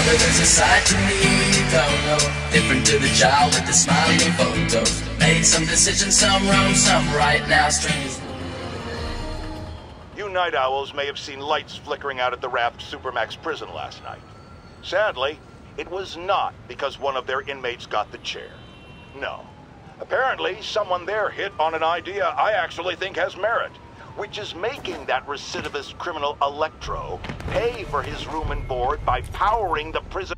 mother, there's a side to me you don't know. Different to the child with the smiling photos. Made some decisions, some wrong, some right now. Strangers. You night owls may have seen lights flickering out at the Raft Supermax prison last night. Sadly, it was not because one of their inmates got the chair. No. Apparently, someone there hit on an idea I actually think has merit, which is making that recidivist criminal Electro pay for his room and board by powering the prison.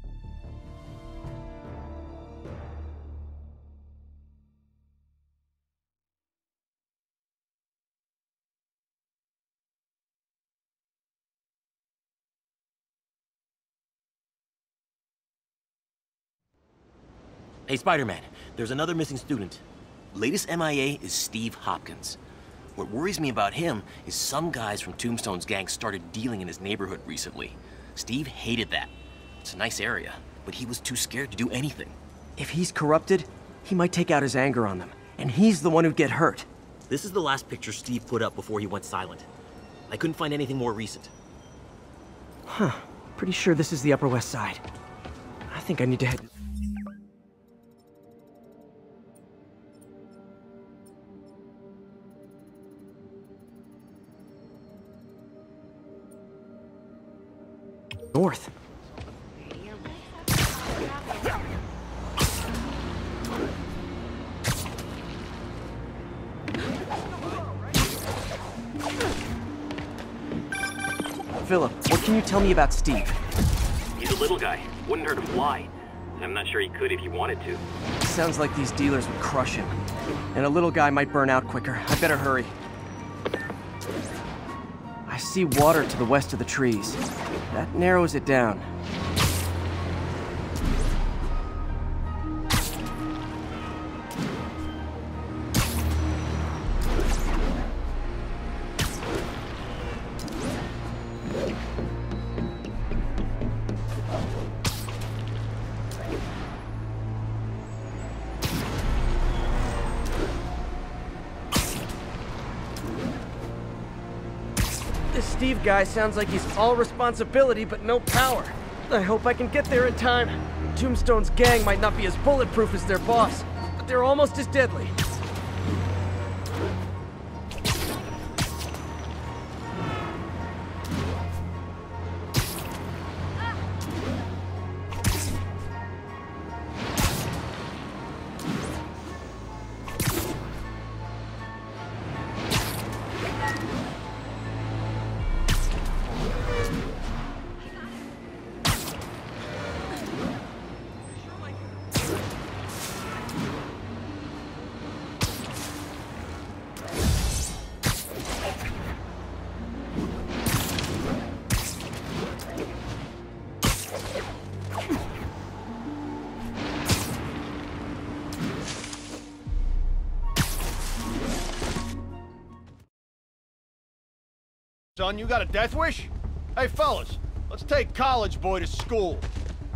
Hey, Spider-Man, there's another missing student. Latest MIA is Steve Hopkins. What worries me about him is some guys from Tombstone's gang started dealing in his neighborhood recently. Steve hated that. It's a nice area, but he was too scared to do anything. If he's corrupted, he might take out his anger on them. And he's the one who'd get hurt. This is the last picture Steve put up before he went silent. I couldn't find anything more recent. Huh. Pretty sure this is the Upper West Side. I think I need to head... North. Philip, what can you tell me about Steve? He's a little guy. Wouldn't hurt to fly. I'm not sure he could if he wanted to. Sounds like these dealers would crush him. And a little guy might burn out quicker. I better hurry. I see water to the west of the trees. That narrows it down. This Steve guy sounds like he's all responsibility but no power. I hope I can get there in time. Tombstone's gang might not be as bulletproof as their boss, but they're almost as deadly. Son, you got a death wish? Hey, fellas, let's take college boy to school.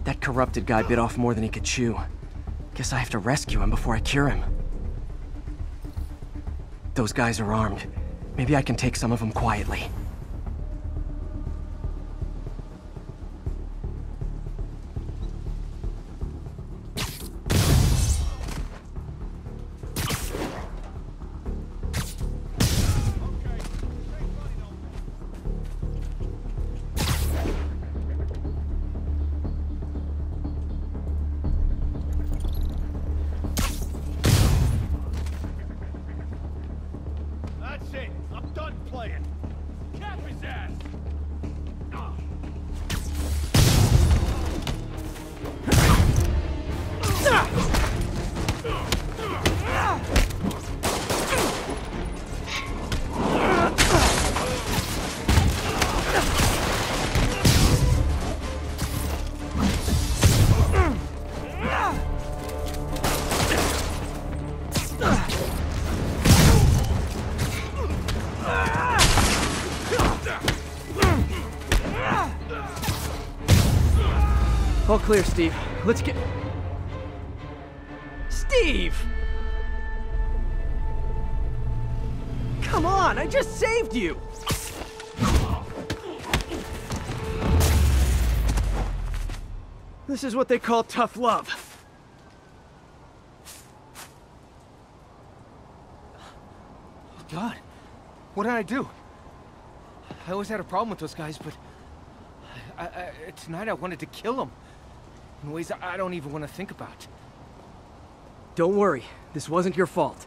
That corrupted guy bit off more than he could chew. Guess I have to rescue him before I cure him. Those guys are armed. Maybe I can take some of them quietly. Playing. Cap his ass. All clear, Steve. Let's get... Steve! Come on, I just saved you! This is what they call tough love. Oh, God. What did I do? I always had a problem with those guys, but... I, I, tonight I wanted to kill them. In ways I don't even want to think about. Don't worry, this wasn't your fault.